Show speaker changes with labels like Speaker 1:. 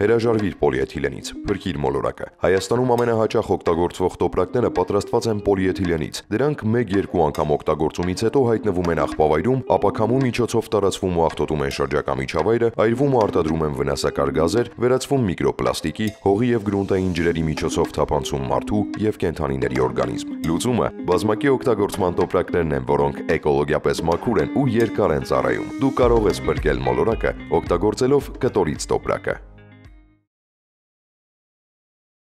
Speaker 1: Հրաժարվիր պոլիէթիլենից, փրկիր մոլորակը։ Հայաստանում ամենահաճախ օգտագործվող տոպրակները պատրաստված են պոլիէթիլենից։ Դրանք 1-2 անգամ օգտագործումից հետո հայտնվում են աղբավայրում, ապա քամու միջոցով տարածվում ու աղտոտում են շրջակա միջավայրը, այրվում ու արտադրում են վնասակար գազեր, վերածվում միկրոպլաստիկի, հողի եւ գրունտային ջրերի միջոցով թափանցում մարդու եւ կենդանիների օրգանիզմ։ Լուծումը. Բազմակի օգտագործման տոպրակներն են, որոնք էկոլոգիապես մաքուր են ու երկար են ծառայում։ Դու կարող ես բրկել մոլորակը օգտագործելով կտորից տոպրակը։